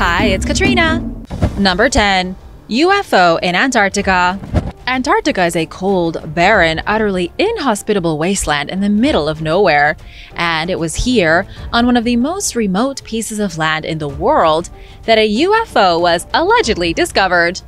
Hi, it's Katrina. Number 10. UFO in Antarctica. Antarctica is a cold, barren, utterly inhospitable wasteland in the middle of nowhere. And it was here, on one of the most remote pieces of land in the world, that a UFO was allegedly discovered.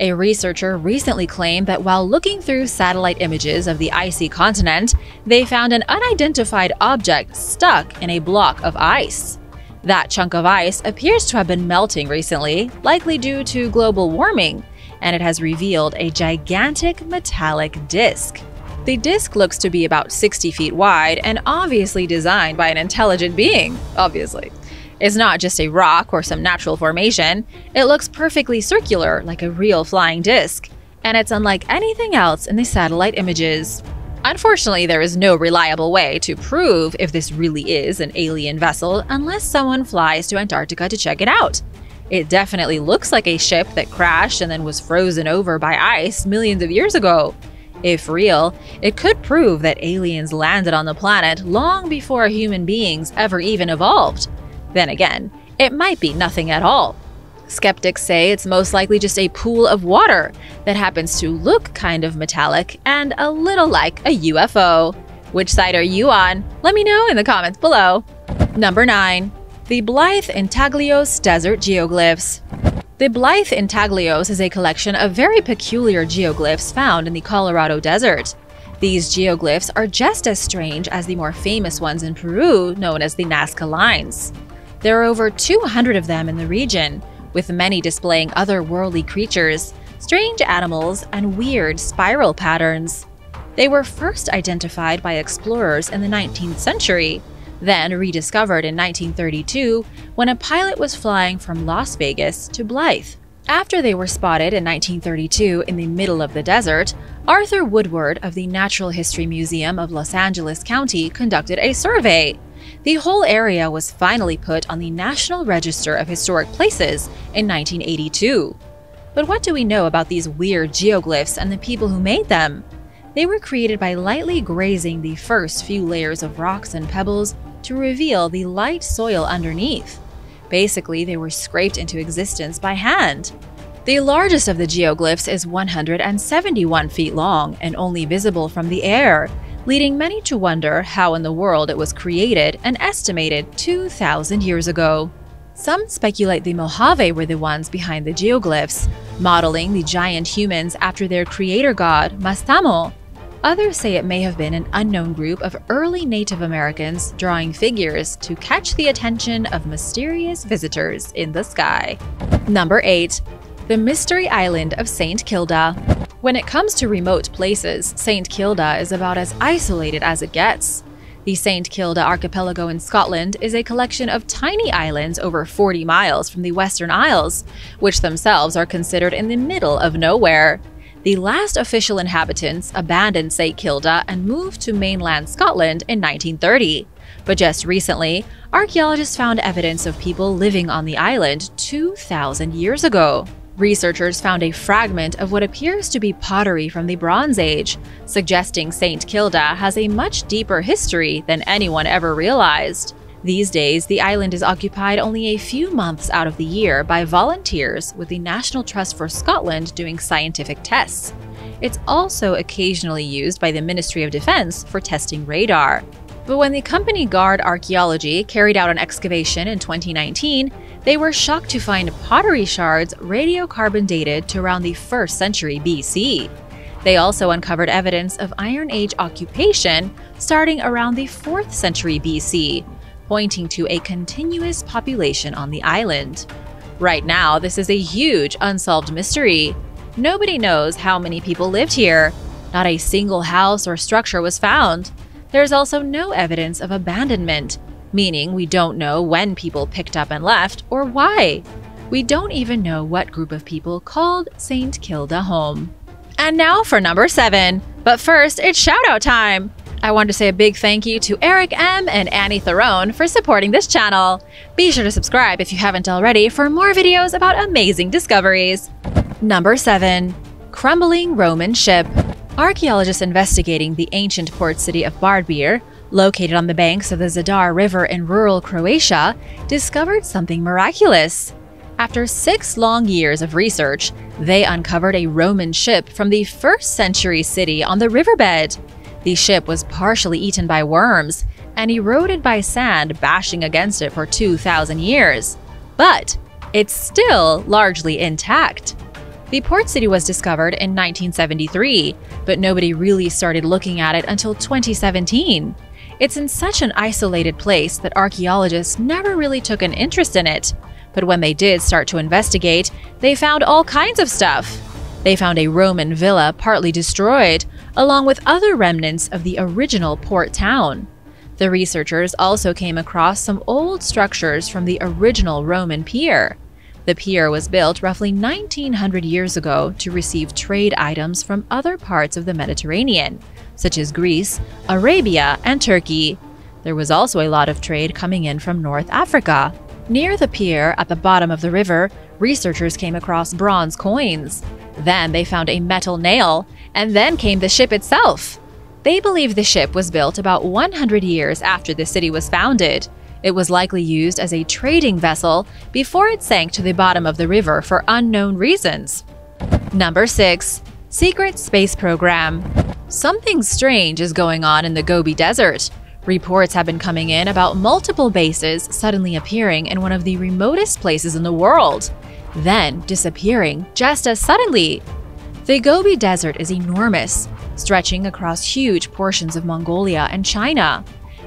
A researcher recently claimed that while looking through satellite images of the icy continent, they found an unidentified object stuck in a block of ice. That chunk of ice appears to have been melting recently, likely due to global warming, and it has revealed a gigantic metallic disk. The disk looks to be about 60 feet wide and obviously designed by an intelligent being, obviously It's not just a rock or some natural formation, it looks perfectly circular, like a real flying disc, and it's unlike anything else in the satellite images. Unfortunately, there is no reliable way to prove if this really is an alien vessel unless someone flies to Antarctica to check it out. It definitely looks like a ship that crashed and then was frozen over by ice millions of years ago. If real, it could prove that aliens landed on the planet long before human beings ever even evolved. Then again, it might be nothing at all. Skeptics say it's most likely just a pool of water that happens to look kind of metallic and a little like a UFO. Which side are you on? Let me know in the comments below. Number 9. The Blythe Intaglios Desert Geoglyphs The Blythe Intaglios is a collection of very peculiar geoglyphs found in the Colorado Desert. These geoglyphs are just as strange as the more famous ones in Peru known as the Nazca Lines. There are over 200 of them in the region, with many displaying otherworldly creatures, strange animals, and weird spiral patterns. They were first identified by explorers in the 19th century, then rediscovered in 1932 when a pilot was flying from Las Vegas to Blythe. After they were spotted in 1932 in the middle of the desert, Arthur Woodward of the Natural History Museum of Los Angeles County conducted a survey the whole area was finally put on the National Register of Historic Places in 1982. But what do we know about these weird geoglyphs and the people who made them? They were created by lightly grazing the first few layers of rocks and pebbles to reveal the light soil underneath. Basically, they were scraped into existence by hand. The largest of the geoglyphs is 171 feet long and only visible from the air, leading many to wonder how in the world it was created and estimated 2,000 years ago. Some speculate the Mojave were the ones behind the geoglyphs, modeling the giant humans after their creator god, Mastamho. Others say it may have been an unknown group of early Native Americans drawing figures to catch the attention of mysterious visitors in the sky. Number 8. The Mystery Island of St. Kilda when it comes to remote places, St. Kilda is about as isolated as it gets. The St. Kilda archipelago in Scotland is a collection of tiny islands over 40 miles from the Western Isles, which themselves are considered in the middle of nowhere. The last official inhabitants abandoned St. Kilda and moved to mainland Scotland in 1930. But just recently, archaeologists found evidence of people living on the island 2,000 years ago. Researchers found a fragment of what appears to be pottery from the Bronze Age, suggesting St. Kilda has a much deeper history than anyone ever realized. These days, the island is occupied only a few months out of the year by volunteers with the National Trust for Scotland doing scientific tests. It's also occasionally used by the Ministry of Defence for testing radar. But when the company Guard Archaeology carried out an excavation in 2019, they were shocked to find pottery shards radiocarbon dated to around the 1st century BC. They also uncovered evidence of Iron Age occupation starting around the 4th century BC, pointing to a continuous population on the island. Right now, this is a huge unsolved mystery. Nobody knows how many people lived here. Not a single house or structure was found. There is also no evidence of abandonment, meaning we don't know when people picked up and left or why. We don't even know what group of people called St. Kilda home. And now for number 7. But first, it's shoutout time! I want to say a big thank you to Eric M. and Annie Theron for supporting this channel. Be sure to subscribe if you haven't already for more videos about amazing discoveries. Number 7. Crumbling Roman Ship Archaeologists investigating the ancient port city of Bardbir, located on the banks of the Zadar River in rural Croatia, discovered something miraculous. After six long years of research, they uncovered a Roman ship from the 1st century city on the riverbed. The ship was partially eaten by worms and eroded by sand bashing against it for 2,000 years. But it's still largely intact. The port city was discovered in 1973, but nobody really started looking at it until 2017. It's in such an isolated place that archaeologists never really took an interest in it. But when they did start to investigate, they found all kinds of stuff. They found a Roman villa partly destroyed, along with other remnants of the original port town. The researchers also came across some old structures from the original Roman pier. The pier was built roughly 1900 years ago to receive trade items from other parts of the Mediterranean, such as Greece, Arabia, and Turkey. There was also a lot of trade coming in from North Africa. Near the pier, at the bottom of the river, researchers came across bronze coins. Then they found a metal nail, and then came the ship itself. They believe the ship was built about 100 years after the city was founded. It was likely used as a trading vessel before it sank to the bottom of the river for unknown reasons. Number 6. Secret Space Program Something strange is going on in the Gobi Desert. Reports have been coming in about multiple bases suddenly appearing in one of the remotest places in the world, then disappearing just as suddenly. The Gobi Desert is enormous, stretching across huge portions of Mongolia and China.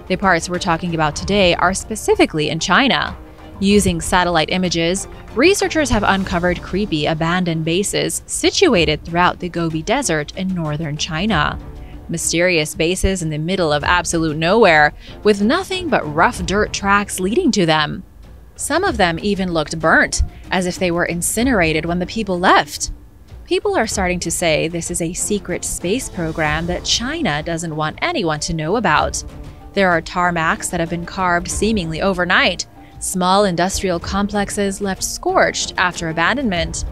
The parts we're talking about today are specifically in China. Using satellite images, researchers have uncovered creepy abandoned bases situated throughout the Gobi Desert in northern China mysterious bases in the middle of absolute nowhere, with nothing but rough dirt tracks leading to them. Some of them even looked burnt, as if they were incinerated when the people left. People are starting to say this is a secret space program that China doesn't want anyone to know about. There are tarmacs that have been carved seemingly overnight, small industrial complexes left scorched after abandonment.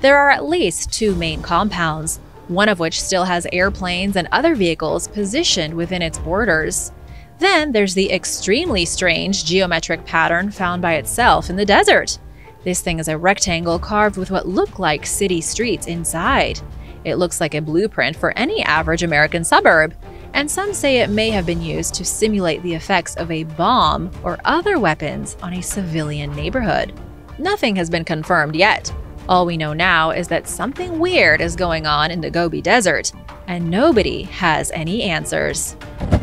There are at least two main compounds, one of which still has airplanes and other vehicles positioned within its borders. Then there's the extremely strange geometric pattern found by itself in the desert. This thing is a rectangle carved with what look like city streets inside. It looks like a blueprint for any average American suburb, and some say it may have been used to simulate the effects of a bomb or other weapons on a civilian neighborhood. Nothing has been confirmed yet, all we know now is that something weird is going on in the Gobi Desert, and nobody has any answers.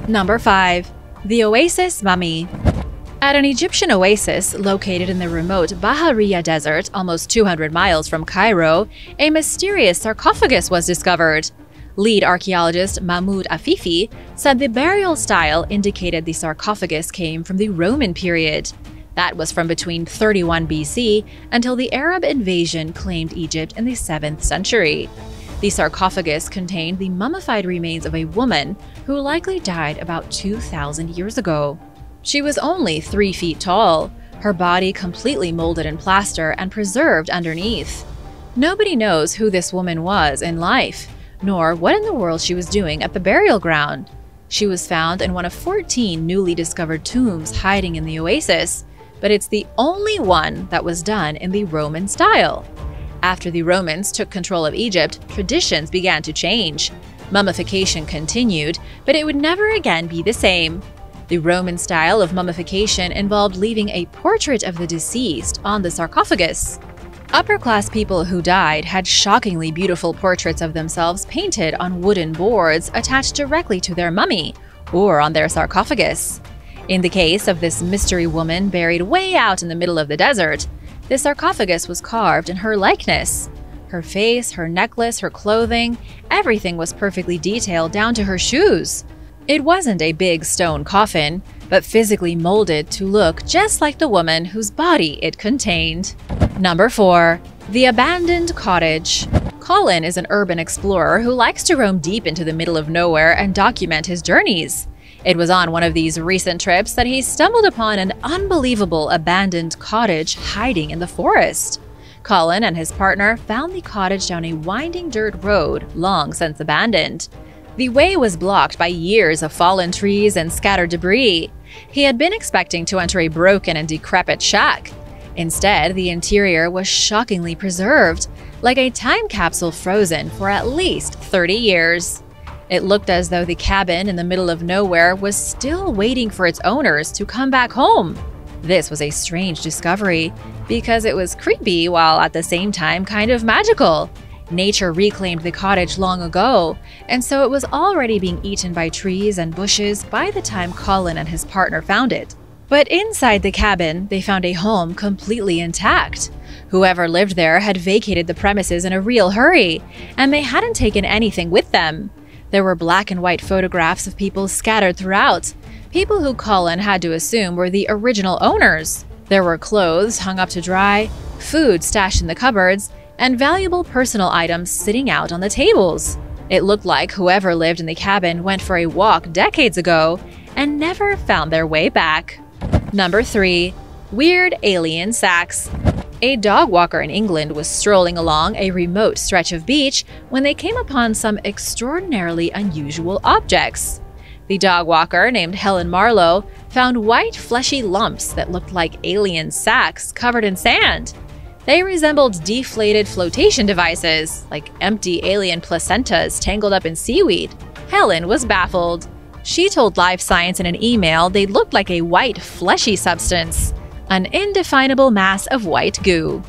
Number 5. The Oasis Mummy At an Egyptian oasis located in the remote Bahariya Desert, almost 200 miles from Cairo, a mysterious sarcophagus was discovered. Lead archaeologist Mahmoud Afifi said the burial style indicated the sarcophagus came from the Roman period. That was from between 31 BC until the Arab invasion claimed Egypt in the 7th century. The sarcophagus contained the mummified remains of a woman who likely died about 2,000 years ago. She was only 3 feet tall, her body completely molded in plaster and preserved underneath. Nobody knows who this woman was in life, nor what in the world she was doing at the burial ground. She was found in one of 14 newly discovered tombs hiding in the oasis, but it's the only one that was done in the Roman style. After the Romans took control of Egypt, traditions began to change. Mummification continued, but it would never again be the same. The Roman style of mummification involved leaving a portrait of the deceased on the sarcophagus. Upper class people who died had shockingly beautiful portraits of themselves painted on wooden boards attached directly to their mummy or on their sarcophagus. In the case of this mystery woman buried way out in the middle of the desert, the sarcophagus was carved in her likeness. Her face, her necklace, her clothing, everything was perfectly detailed down to her shoes. It wasn't a big stone coffin, but physically molded to look just like the woman whose body it contained. Number 4. The Abandoned Cottage Colin is an urban explorer who likes to roam deep into the middle of nowhere and document his journeys. It was on one of these recent trips that he stumbled upon an unbelievable abandoned cottage hiding in the forest. Colin and his partner found the cottage down a winding dirt road long since abandoned. The way was blocked by years of fallen trees and scattered debris. He had been expecting to enter a broken and decrepit shack. Instead, the interior was shockingly preserved, like a time capsule frozen for at least 30 years. It looked as though the cabin in the middle of nowhere was still waiting for its owners to come back home. This was a strange discovery because it was creepy while at the same time kind of magical. Nature reclaimed the cottage long ago, and so it was already being eaten by trees and bushes by the time Colin and his partner found it. But inside the cabin, they found a home completely intact. Whoever lived there had vacated the premises in a real hurry, and they hadn't taken anything with them. There were black and white photographs of people scattered throughout, people who Colin had to assume were the original owners. There were clothes hung up to dry, food stashed in the cupboards, and valuable personal items sitting out on the tables. It looked like whoever lived in the cabin went for a walk decades ago and never found their way back. Number 3. Weird Alien Sacks a dog walker in England was strolling along a remote stretch of beach when they came upon some extraordinarily unusual objects. The dog walker, named Helen Marlowe, found white fleshy lumps that looked like alien sacks covered in sand. They resembled deflated flotation devices, like empty alien placentas tangled up in seaweed. Helen was baffled. She told Live Science in an email they looked like a white, fleshy substance, an indefinable mass of white goo.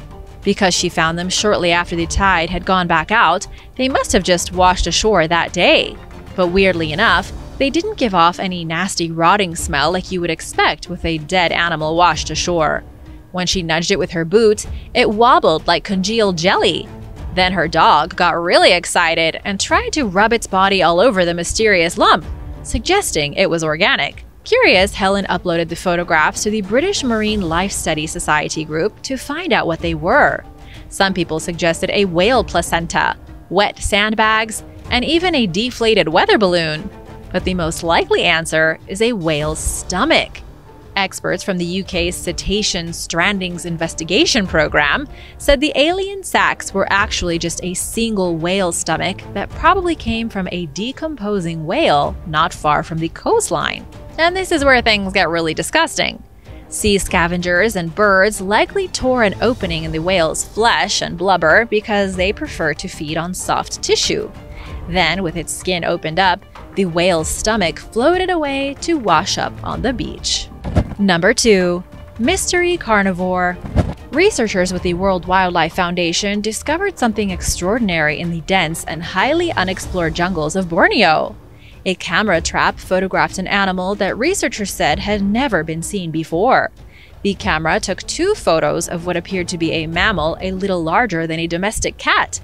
Because she found them shortly after the tide had gone back out, they must have just washed ashore that day. But weirdly enough, they didn't give off any nasty rotting smell like you would expect with a dead animal washed ashore. When she nudged it with her boot, it wobbled like congealed jelly. Then her dog got really excited and tried to rub its body all over the mysterious lump, suggesting it was organic. Curious, Helen uploaded the photographs to the British Marine Life Study Society group to find out what they were. Some people suggested a whale placenta, wet sandbags, and even a deflated weather balloon. But the most likely answer is a whale's stomach. Experts from the UK's Cetacean Strandings Investigation Program said the alien sacks were actually just a single whale stomach that probably came from a decomposing whale not far from the coastline. And this is where things get really disgusting. Sea scavengers and birds likely tore an opening in the whale's flesh and blubber because they prefer to feed on soft tissue. Then, with its skin opened up, the whale's stomach floated away to wash up on the beach. Number 2. Mystery Carnivore Researchers with the World Wildlife Foundation discovered something extraordinary in the dense and highly unexplored jungles of Borneo. A camera trap photographed an animal that researchers said had never been seen before. The camera took two photos of what appeared to be a mammal a little larger than a domestic cat.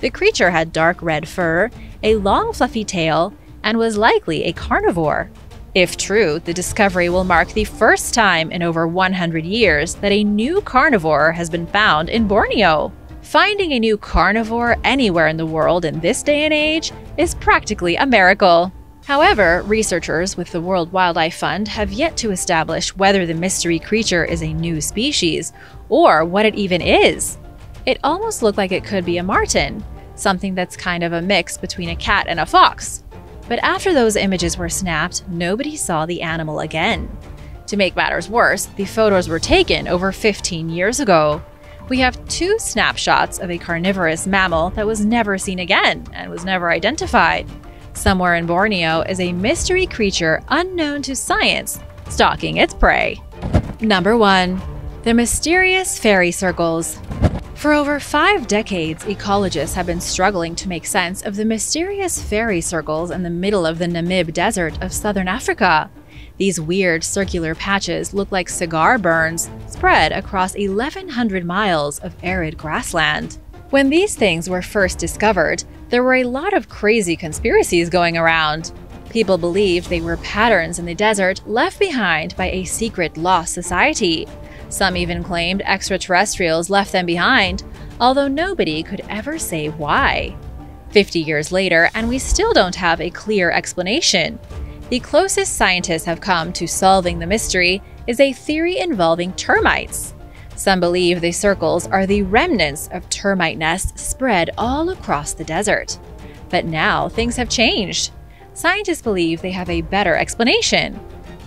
The creature had dark red fur, a long fluffy tail, and was likely a carnivore. If true, the discovery will mark the first time in over 100 years that a new carnivore has been found in Borneo. Finding a new carnivore anywhere in the world in this day and age is practically a miracle. However, researchers with the World Wildlife Fund have yet to establish whether the mystery creature is a new species or what it even is. It almost looked like it could be a marten, something that's kind of a mix between a cat and a fox. But after those images were snapped, nobody saw the animal again. To make matters worse, the photos were taken over 15 years ago. We have two snapshots of a carnivorous mammal that was never seen again and was never identified. Somewhere in Borneo is a mystery creature unknown to science, stalking its prey. Number 1. The Mysterious Fairy Circles for over five decades, ecologists have been struggling to make sense of the mysterious fairy circles in the middle of the Namib Desert of southern Africa. These weird circular patches look like cigar burns spread across 1,100 miles of arid grassland. When these things were first discovered, there were a lot of crazy conspiracies going around. People believed they were patterns in the desert left behind by a secret lost society. Some even claimed extraterrestrials left them behind, although nobody could ever say why. 50 years later, and we still don't have a clear explanation. The closest scientists have come to solving the mystery is a theory involving termites. Some believe the circles are the remnants of termite nests spread all across the desert. But now things have changed. Scientists believe they have a better explanation.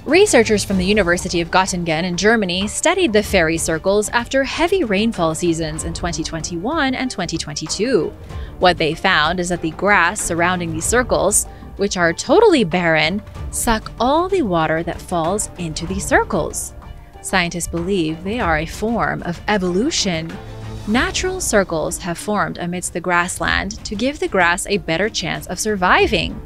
Researchers from the University of Göttingen in Germany studied the fairy circles after heavy rainfall seasons in 2021 and 2022. What they found is that the grass surrounding these circles, which are totally barren, suck all the water that falls into these circles. Scientists believe they are a form of evolution. Natural circles have formed amidst the grassland to give the grass a better chance of surviving.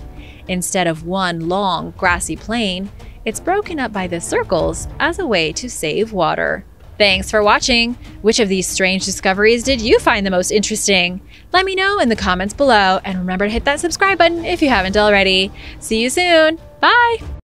Instead of one long, grassy plain, it's broken up by the circles as a way to save water. Thanks for watching! Which of these strange discoveries did you find the most interesting? Let me know in the comments below and remember to hit that subscribe button if you haven't already. See you soon! Bye!